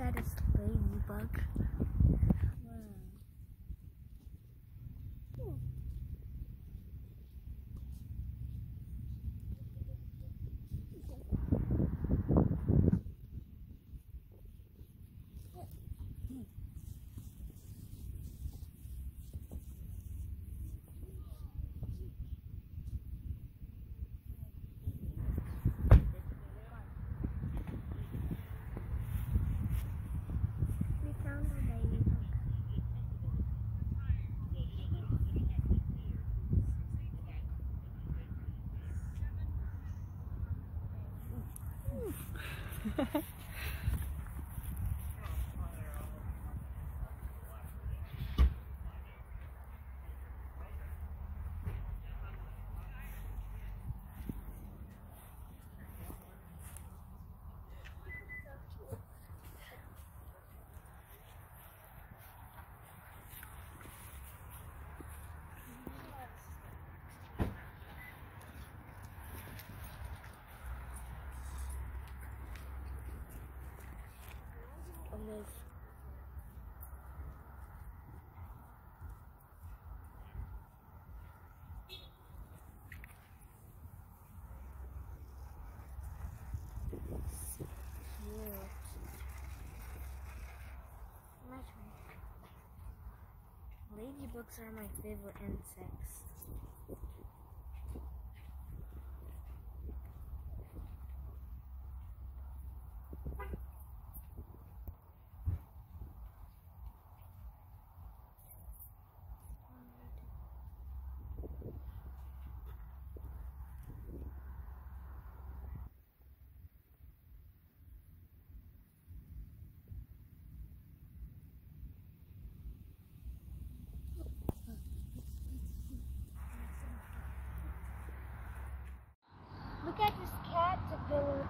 at this ladybug. We found a ladybug. on this. Cute. My turn. Ladybugs are my favorite insects. Look at this caterpillar,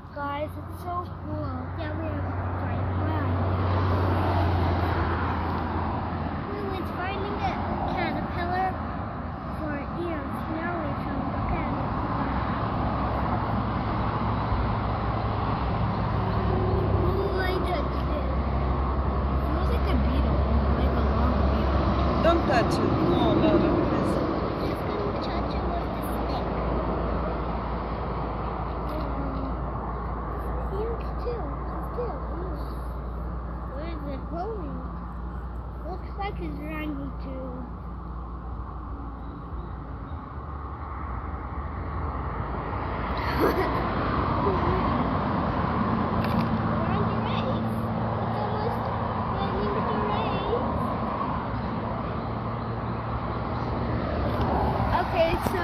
guys. It's so cool. Yeah, we have right We went finding a caterpillar for ears. Now we. Ooh, I touched it. Feels like a beetle, like a long beetle. Don't touch it. No, no, no. Where is it going? Looks like it's to. Running race. Okay, so